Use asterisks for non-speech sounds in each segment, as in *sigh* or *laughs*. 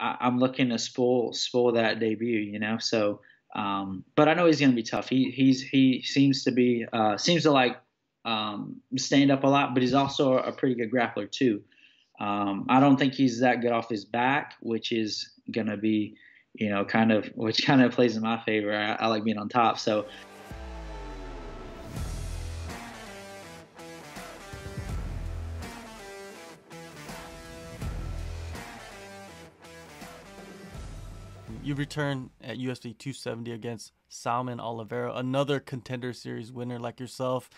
I, am looking to spoil spoil that debut. You know, so um, but I know he's going to be tough. He he's he seems to be uh, seems to like um, stand up a lot, but he's also a pretty good grappler too. Um, I don't think he's that good off his back, which is going to be, you know, kind of which kind of plays in my favor. I, I like being on top, so You return at UFC 270 against Saimon Oliveira, another contender series winner like yourself.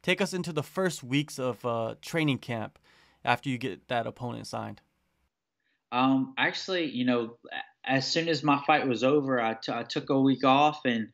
Take us into the first weeks of uh, training camp after you get that opponent signed. Um, actually, you know, as soon as my fight was over, I, t- I took a week off, and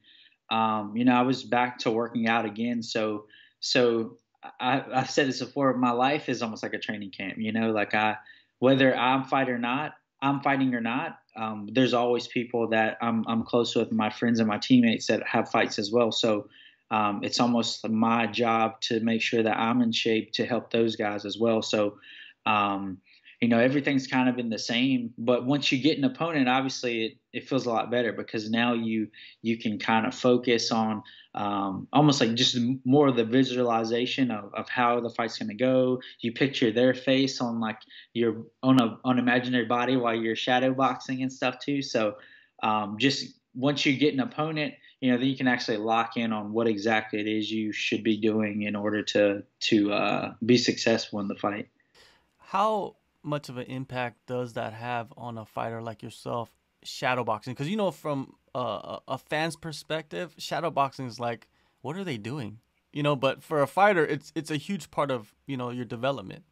um, you know, I was back to working out again. So, so I, I've said this before. My life is almost like a training camp. You know, like I, whether I'm fight or not, I'm fighting or not, um, there's always people that I'm, I'm close with, my friends and my teammates that have fights as well. So um, it's almost my job to make sure that I'm in shape to help those guys as well. So, um, you know, everything's kind of been the same, but once you get an opponent, obviously it, it feels a lot better because now you you can kind of focus on um, almost like just more of the visualization of, of how the fight's going to go. You picture their face on like your on a on imaginary body while you're shadow boxing and stuff too. So um, just once you get an opponent, you know, then you can actually lock in on what exactly it is you should be doing in order to to uh, be successful in the fight. How much of an impact does that have on a fighter like yourself shadowboxing because you know from a, a fan's perspective, shadowboxing is like, what are they doing? You know, but for a fighter, it's it's a huge part of you know your development.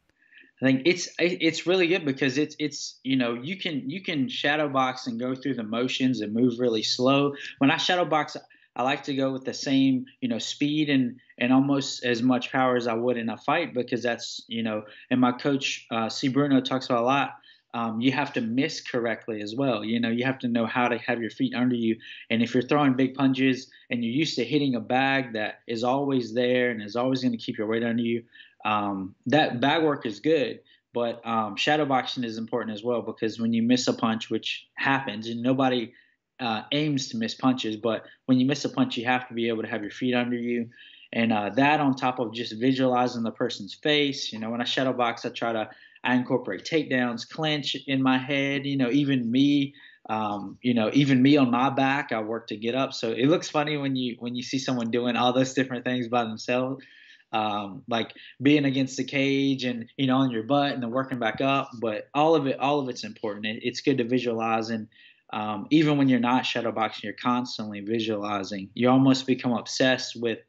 I think it's it's really good because it's it's you know you can you can shadow box and go through the motions and move really slow. When I shadow box, I like to go with the same you know speed and and almost as much power as I would in a fight because that's you know and my coach uh, C Bruno talks about a lot um, you have to miss correctly as well. You know, you have to know how to have your feet under you. And if you're throwing big punches and you're used to hitting a bag that is always there and is always going to keep your weight under you, um, that bag work is good. But um, shadow boxing is important as well because when you miss a punch, which happens, and nobody uh, aims to miss punches, but when you miss a punch, you have to be able to have your feet under you. And uh, that on top of just visualizing the person's face, you know, when I shadow box, I try to I incorporate takedowns, clinch in my head. You know, even me, um, you know, even me on my back, I work to get up. So it looks funny when you when you see someone doing all those different things by themselves, um, like being against the cage and you know on your butt and then working back up. But all of it, all of it's important. It, it's good to visualize and. Um, even when you're not shadowboxing, you're constantly visualizing. You almost become obsessed with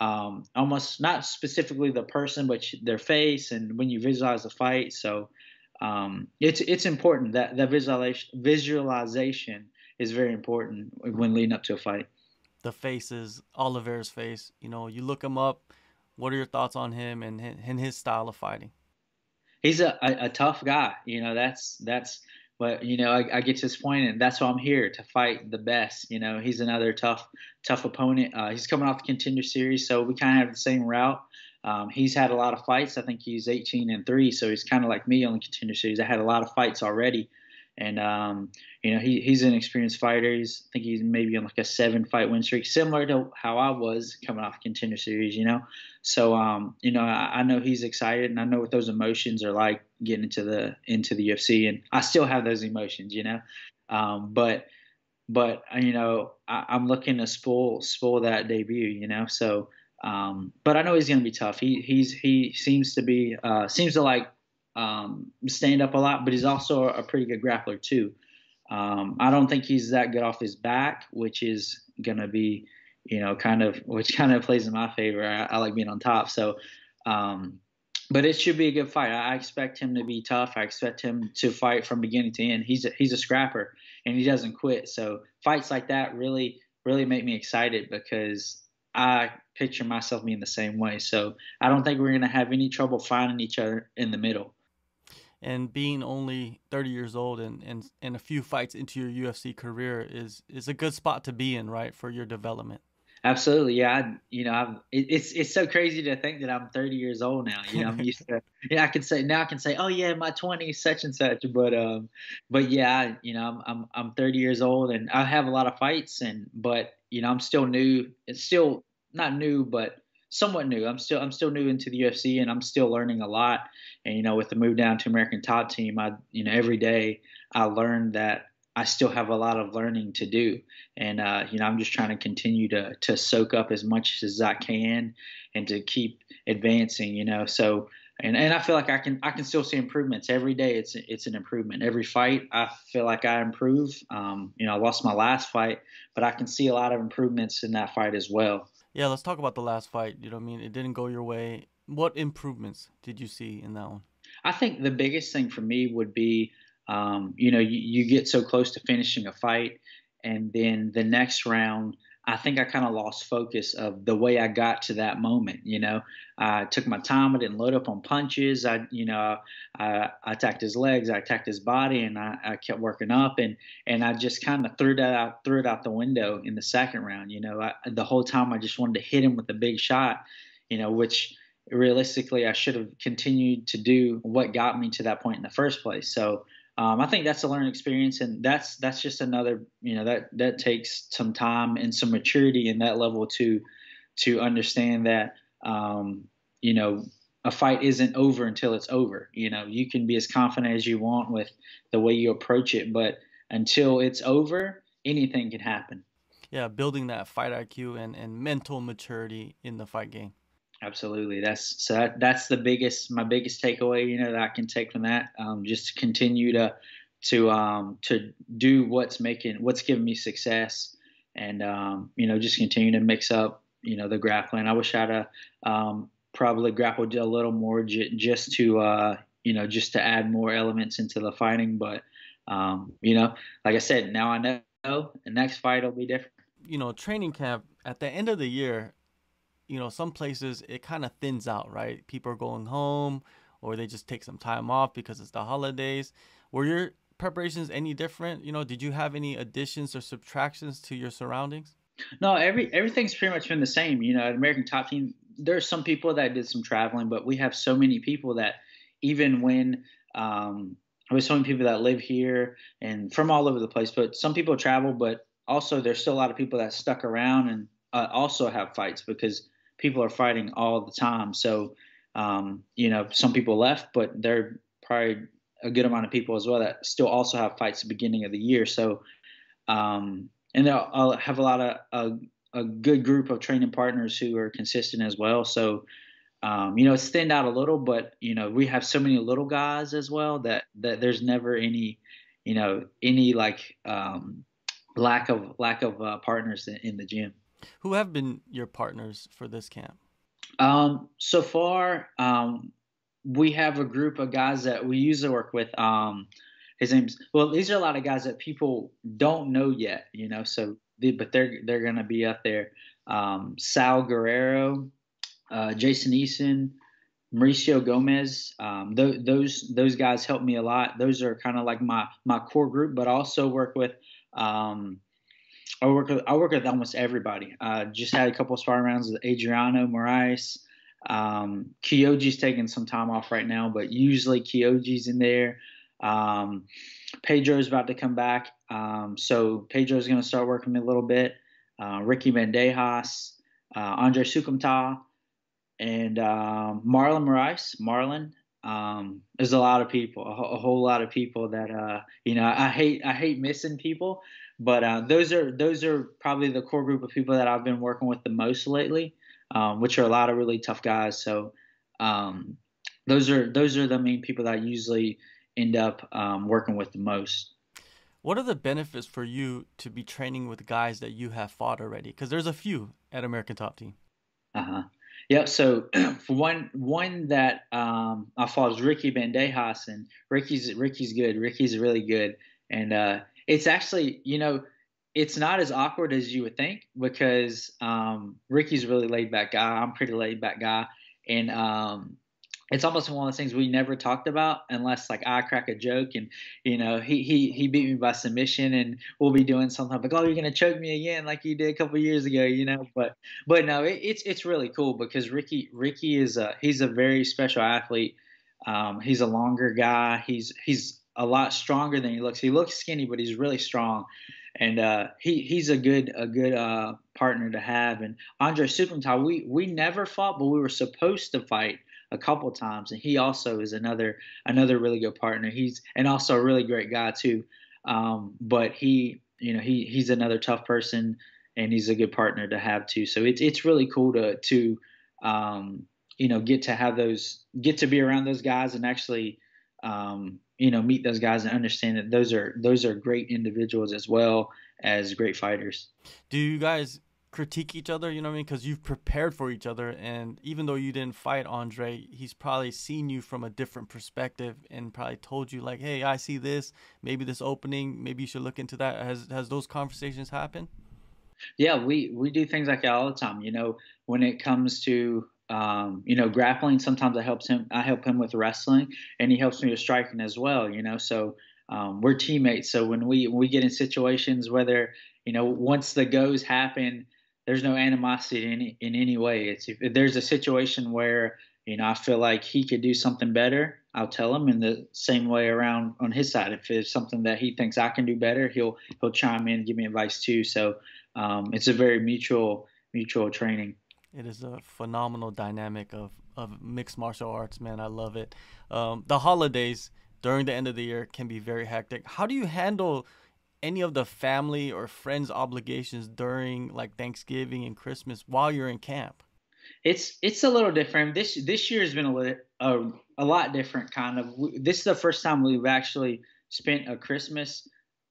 um, almost not specifically the person, but their face, and when you visualize the fight. So um, it's it's important that that visualization visualization is very important when leading up to a fight. The faces, Oliveira's face. You know, you look him up. What are your thoughts on him and and his style of fighting? He's a, a, a tough guy. You know, that's that's but you know, I, I, get to this point, and that's why I'm here to fight the best. You know, he's another tough, tough opponent. Uh, he's coming off the contender series, so we kind of have the same route. Um, he's had a lot of fights. I think he's 18 and three, so he's kind of like me on the contender series. I had a lot of fights already, and um, you know, he, he's an experienced fighter. He's I think he's maybe on like a seven fight win streak, similar to how I was coming off contender series. You know, so um, you know, I, I know he's excited, and I know what those emotions are like getting into the into the UFC, and I still have those emotions. You know, um, but but uh, you know, I, am looking to spoil spoil that debut. You know, so. Um, but I know he's to be tough. He he's he seems to be uh, seems to like um, stand up a lot, but he's also a pretty good grappler too. Um, I don't think he's that good off his back, which is going to be, you know, kind of which kind of plays in my favor. I, I like being on top, so. Um, but it should be a good fight. I expect him to be tough. I expect him to fight from beginning to end. He's a, he's a scrapper and he doesn't quit. So fights like that really really make me excited because I picture myself being the same way. So I don't think we're going to have any trouble finding each other in the middle and being only 30 years old and, and, and a few fights into your UFC career is, is a good spot to be in, right, for your development. Absolutely, yeah. I, you know, I'm, it, it's it's so crazy to think that I'm 30 years old now. You know, I'm used to. *laughs* Yeah, I can say now. I can say, oh yeah, my 20s, such and such. But um, but yeah, you know, I'm I'm I'm 30 years old, and I have a lot of fights, and but you know, I'm still new. It's still not new, but somewhat new. I'm still I'm still new into the UFC, and I'm still learning a lot. And you know, with the move down to American Top Team, I you know every day I learned that I still have a lot of learning to do, and uh, you know I'm just trying to continue to to soak up as much as I can and to keep advancing. You know, so and and I feel like I can I can still see improvements every day. It's it's an improvement every fight. I feel like I improve. Um, you know, I lost my last fight, but I can see a lot of improvements in that fight as well. Yeah, let's talk about the last fight. You know, what I mean, it didn't go your way. What improvements did you see in that one? I think the biggest thing for me would be um, you know, you, you get so close to finishing a fight, and then the next round, I think I kind of lost focus of the way I got to that moment. You know, I took my time. I didn't load up on punches. I, you know, I, I attacked his legs. I attacked his body, and I, I kept working up. And and I just kind of threw that out, threw it out the window in the second round. You know, I, the whole time I just wanted to hit him with a big shot. You know, which realistically I should have continued to do what got me to that point in the first place. So um, I think that's a learning experience, and that's that's just another you know that that takes some time and some maturity in that level to to understand that um, you know a fight isn't over until it's over. You know you can be as confident as you want with the way you approach it, but until it's over, anything can happen. Yeah, building that fight IQ and, and mental maturity in the fight game. Absolutely. That's so that, that's the biggest my biggest takeaway, you know, that I can take from that. Um, just continue to to um, to do what's making what's giving me success, and um, you know, just continue to mix up, you know, the grappling. I wish I'd have um, probably grappled a little more j- just to uh, you know just to add more elements into the fighting. But um, you know, like I said, now I know the next fight will be different. You know, training camp at the end of the year you know, some places it kind of thins out, right? People are going home or they just take some time off because it's the holidays. Were your preparations any different? You know, did you have any additions or subtractions to your surroundings? No, every everything's pretty much been the same. You know, at American Top Team, there's some people that did some traveling, but we have so many people that even when um, there's so many people that live here and from all over the place, but some people travel, but also there's still a lot of people that stuck around and uh, also have fights because people are fighting all the time. So, um, you know, some people left, but there are probably a good amount of people as well that still also have fights at the beginning of the year. So, um, and I'll have a lot of a, a, good group of training partners who are consistent as well. So, um, you know, it's thinned out a little, but you know, we have so many little guys as well that that there's never any, you know, any like um, lack of lack of uh, partners in, in the gym. Who have been your partners for this camp? Um, so far, um, we have a group of guys that we usually work with. Um, his name's well. These are a lot of guys that people don't know yet, you know. So, they, but they're they're gonna be up there. Um, Sal Guerrero, uh, Jason Eason, Mauricio Gomez. Um, th- those those guys help me a lot. Those are kind of like my my core group, but also work with um, I work with I work with almost everybody. Uh, just had a couple of sparring rounds with Adriano Moraes. Um, Kyoji's taking some time off right now, but usually Kyoji's in there. Um, Pedro's about to come back, um, so Pedro's going to start working a little bit. Uh, Ricky Bandejas, uh, Andre Soukhamthath, and um, Marlon Moraes. Marlon, um, there's a lot of people, a, a, whole lot of people that uh, you know. I hate I hate missing people, but uh, those are those are probably the core group of people that I've been working with the most lately, um, which are a lot of really tough guys. So um, those are those are the main people that I usually end up um, working with the most. What are the benefits for you to be training with guys that you have fought already? Because there's a few at American Top Team. Uh huh. Yeah. So *clears throat* for one one that um, I fought is Ricky Bandejas, and Ricky's Ricky's good. Ricky's really good, and uh, it's actually you know it's not as awkward as you would think because um, Ricky's a really laid back guy. I'm pretty laid back guy, and um, it's almost one of those things we never talked about unless like I crack a joke and you know he he he beat me by submission and we'll be doing something like oh you're gonna choke me again like you did a couple years ago you know? But but no it, it's it's really cool because Ricky Ricky is a he's a very special athlete. Um, he's a longer guy. He's he's a lot stronger than he looks he looks skinny but he's really strong and uh, he he's a good a good uh, partner to have and Andre Soukhamthath we we never fought but we were supposed to fight a couple times, and he also is another another really good partner. He's and also a really great guy too. Um, but he, you know, he he's another tough person, and he's a good partner to have too. So it's it's really cool to to um, you know get to have those get to be around those guys and actually um, you know meet those guys and understand that those are those are great individuals as well as great fighters. Do you guys critique each other, you know what I mean? Because you've prepared for each other. And even though you didn't fight Andre, he's probably seen you from a different perspective and probably told you, like, hey, I see this, maybe this opening, maybe you should look into that. Has, has those conversations happened? Yeah, we, we do things like that all the time. You know, when it comes to um, you know, grappling. Sometimes I helps him. I help him with wrestling, and he helps me with striking as well. You know, so um, we're teammates. So when we when we get in situations, whether you know, once the goes happen, there's no animosity in any, in any way. It's if there's a situation where you know I feel like he could do something better, I'll tell him. In the same way around on his side, if it's something that he thinks I can do better, he'll he'll chime in, and give me advice too. So um, it's a very mutual mutual training. It is a phenomenal dynamic of of mixed martial arts, man. I love it. Um, the holidays during the end of the year can be very hectic. How do you handle any of the family or friends obligations during like Thanksgiving and Christmas while you're in camp? It's it's a little different. This this year has been a a, a lot different. Kind of. This is the first time we've actually spent a Christmas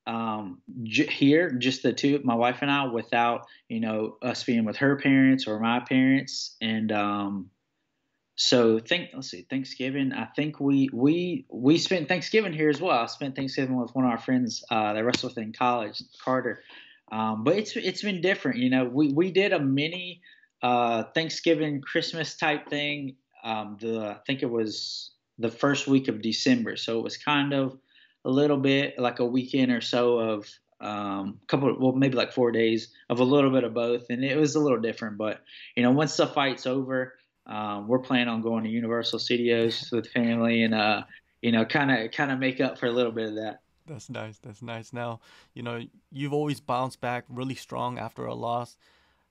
um, j- here, just the two, my wife and I, without you know us being with her parents or my parents, and um, so think let's see thanksgiving i think we we we spent thanksgiving here as well. I spent thanksgiving with one of our friends uh, that wrestled with in college carter. Um, but it's it's been different you know we we did a mini uh, thanksgiving christmas type thing um, the i think it was the first week of december. So it was kind of a little bit like a weekend or so of um, a couple, well, maybe like four days of a little bit of both, and it was a little different. But you know, once the fight's over, um, we're planning on going to Universal Studios *laughs* with family and uh, you know, kind of kind of make up for a little bit of that. That's nice. That's nice. Now, you know, you've always bounced back really strong after a loss.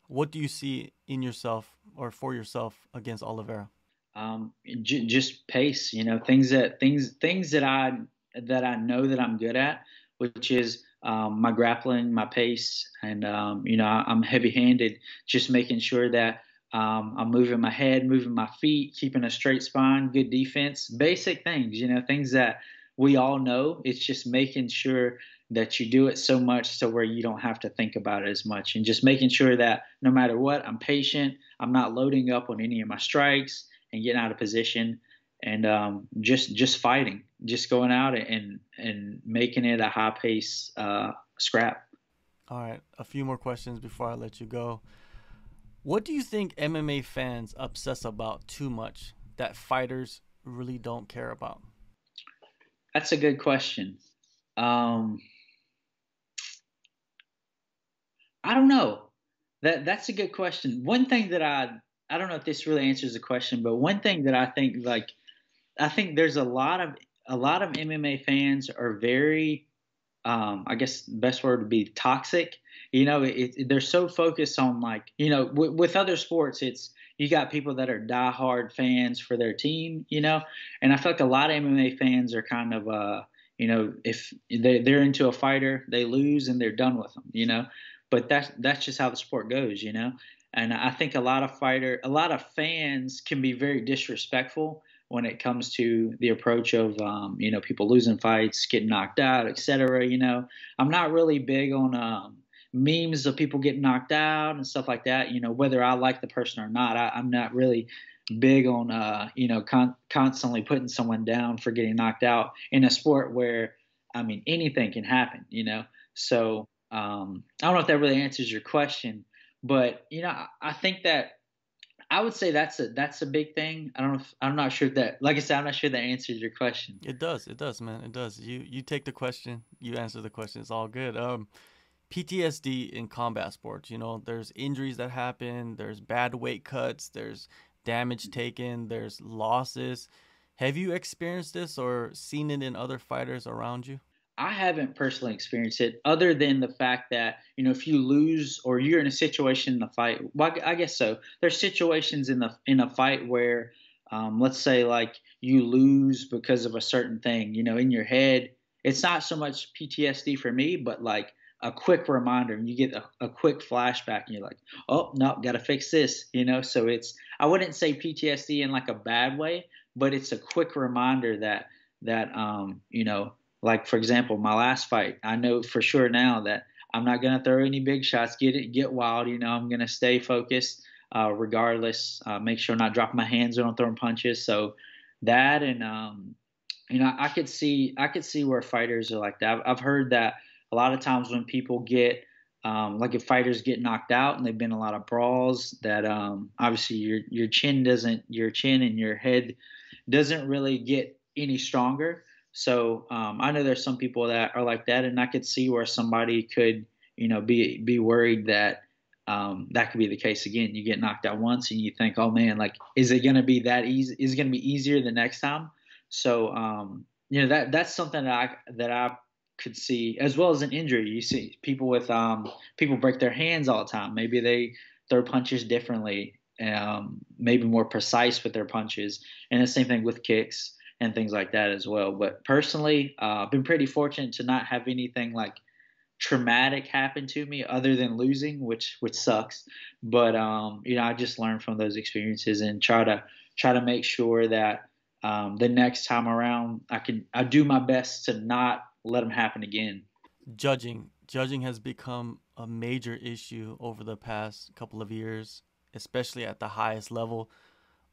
What do you see in yourself or for yourself against Oliveira? Um, j- just pace. You know, things that things things that I that I know that I'm good at, which is um, my grappling, my pace, and um, you know, I'm heavy-handed. Just making sure that um, I'm moving my head, moving my feet, keeping a straight spine, good defense, basic things, you know, things that we all know. It's just making sure that you do it so much to where you don't have to think about it as much and just making sure that no matter what, I'm patient. I'm not loading up on any of my strikes and getting out of position and um, just just fighting, just going out and and making it a high pace uh, scrap. All right, a few more questions before I let you go. What do you think MMA fans obsess about too much that fighters really don't care about? That's a good question. Um, I don't know. That that's a good question. One thing that I I don't know if this really answers the question, but one thing that I think like I think there's a lot of a lot of MMA fans are very um, I guess the best word would be toxic. You know, it, it, they're so focused on like, you know, w- with other sports, it's you got people that are diehard fans for their team, you know, and I feel like a lot of MMA fans are kind of, uh, you know, if they, they're into a fighter, they lose and they're done with them, you know, but that's that's just how the sport goes, you know, and I think a lot of fighter, a lot of fans can be very disrespectful when it comes to the approach of um, you know people losing fights, getting knocked out, etc. You know, I'm not really big on um, memes of people getting knocked out and stuff like that. You know, whether I like the person or not, I, am not really big on uh, you know con- constantly putting someone down for getting knocked out in a sport where I mean anything can happen. You know, so um, I don't know if that really answers your question, but you know, I, I think that I would say that's a that's a big thing. I don't. If, I'm not sure that, like I said, I'm not sure that answers your question. It does. It does, man. It does. You you take the question. You answer the question. It's all good. Um, PTSD in combat sports. You know, there's injuries that happen. There's bad weight cuts. There's damage taken. There's losses. Have you experienced this or seen it in other fighters around you? I haven't personally experienced it, other than the fact that you know if you lose or you're in a situation in the fight. Well, I guess so. There's situations in the in a fight where, um, let's say, like you lose because of a certain thing. You know, in your head, it's not so much PTSD for me, but like a quick reminder, and you get a, a quick flashback, and you're like, oh no, got to fix this. You know, so it's I wouldn't say PTSD in like a bad way, but it's a quick reminder that that um, you know like for example, my last fight, I know for sure now that I'm not gonna throw any big shots. Get it, get wild. You know, I'm gonna stay focused uh, regardless. Uh, make sure I'm not dropping my hands when I'm throwing punches. So that and um, you know, I could see I could see where fighters are like that. I've, I've heard that a lot of times when people get um, like if fighters get knocked out and they've been a lot of brawls, that um, obviously your your chin doesn't your chin and your head doesn't really get any stronger. So um, I know there's some people that are like that, and I could see where somebody could, you know, be be worried that um, that could be the case again. You get knocked out once, and you think, oh man, like, is it going to be that easy? Is it going to be easier the next time? So um, you know that that's something that I that I could see as well as an injury. You see people with um, people break their hands all the time. Maybe they throw punches differently, um, maybe more precise with their punches, and the same thing with kicks and things like that as well. But personally, uh, I've been pretty fortunate to not have anything like traumatic happen to me other than losing, which which sucks. But um, you know, I just learned from those experiences and try to try to make sure that um, the next time around, I can I do my best to not let them happen again. Judging, judging has become a major issue over the past couple of years, especially at the highest level.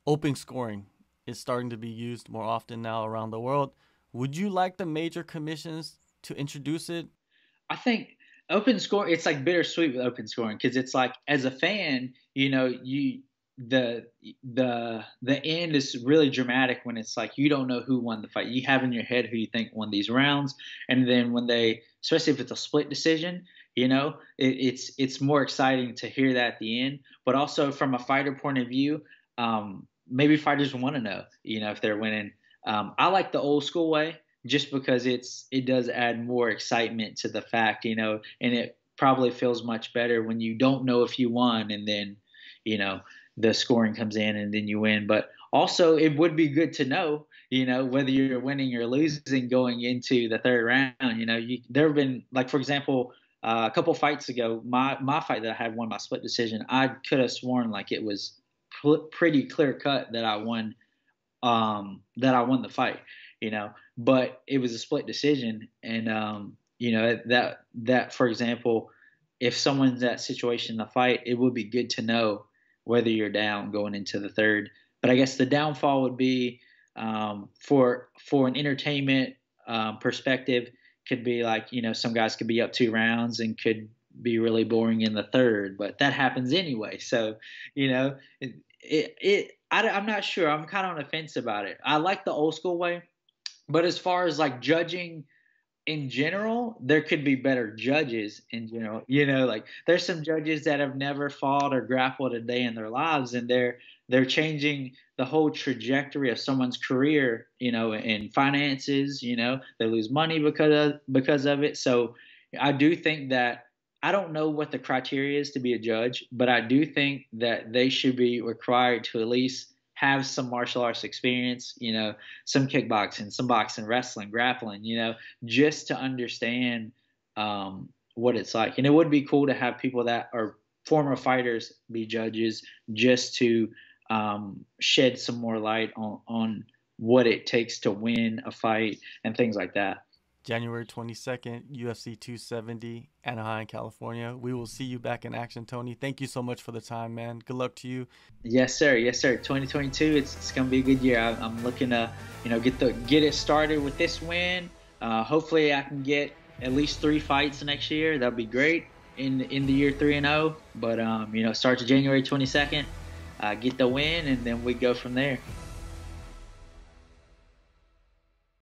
Open scoring is starting to be used more often now around the world. Would you like the major commissions to introduce it? I think open score it's like bittersweet with open scoring because it's like as a fan, you know, you the the the end is really dramatic when it's like you don't know who won the fight. You have in your head who you think won these rounds, and then when they, especially if it's a split decision, you know, it, it's it's more exciting to hear that at the end. But also from a fighter point of view, um, maybe fighters want to know, you know, if they're winning. Um, I like the old school way just because it's it does add more excitement to the fact, you know, and it probably feels much better when you don't know if you won and then, you know, the scoring comes in and then you win. But also, it would be good to know, you know, whether you're winning or losing going into the third round. You know, you, there have been like, for example, uh, a couple fights ago, my my fight that I had won by split decision, I could have sworn like it was pl- pretty clear cut that I won um, that I won the fight, you know. But it was a split decision, and um, you know that that for example, if someone's that situation in the fight, it would be good to know whether you're down going into the third. But I guess the downfall would be um, for for an entertainment um, perspective could be like you know some guys could be up two rounds and could be really boring in the third, but that happens anyway. So, you know, it, it I, I'm not sure. I'm kind of on the fence about it. I like the old school way, but as far as like judging in general, there could be better judges in general. You know, like there's some judges that have never fought or grappled a day in their lives, and they're they're changing the whole trajectory of someone's career. You know, in finances. You know, they lose money because of because of it. So I do think that I don't know what the criteria is to be a judge, but I do think that they should be required to at least have some martial arts experience, you know, some kickboxing, some boxing, wrestling, grappling, you know, just to understand um, what it's like. And it would be cool to have people that are former fighters be judges just to um, shed some more light on, on what it takes to win a fight and things like that. January 22nd, UFC 270, Anaheim, California. We will see you back in action, Tony. Thank you so much for the time, man. Good luck to you. Yes, sir. Yes, sir. 2022, it's, it's going to be a good year. I, am looking to, you know, get the get it started with this win. Uh, hopefully, I can get at least three fights next year. That'd be great in in the year three and zero. Oh. But um, you know, starts January 22nd. uh, get the win, and then we go from there.